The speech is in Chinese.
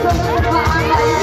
说么不安排